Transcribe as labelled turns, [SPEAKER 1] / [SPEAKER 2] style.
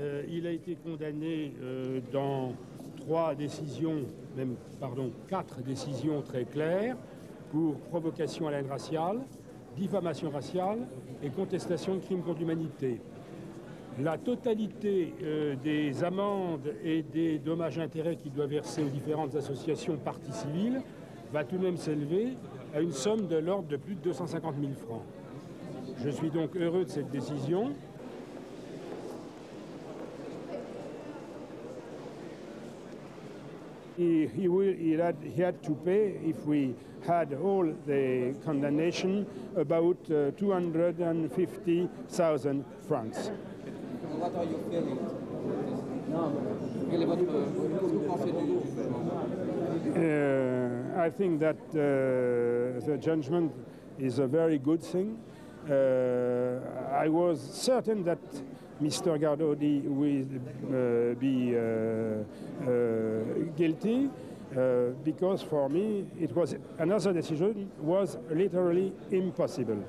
[SPEAKER 1] Euh, il a été condamné euh, dans trois décisions, même, pardon, quatre décisions très claires pour provocation à la raciale, diffamation raciale et contestation de crimes contre l'humanité. La totalité euh, des amendes et des dommages-intérêts qu'il doit verser aux différentes associations parties civiles va tout de même s'élever à une somme de l'ordre de plus de 250 000 francs. Je suis donc heureux de cette décision. He, he, will, he, had, he had to pay, if we had all the condemnation, about uh, 250,000 francs.
[SPEAKER 2] What are you feeling? Quel est votre, qu'est-ce que vous pensez du jugement
[SPEAKER 1] Uh, I think that uh, the judgment is a very good thing. Uh, I was certain that Mr. Garaudy will uh, be uh, guilty uh, because for me it was another decision was literally impossible.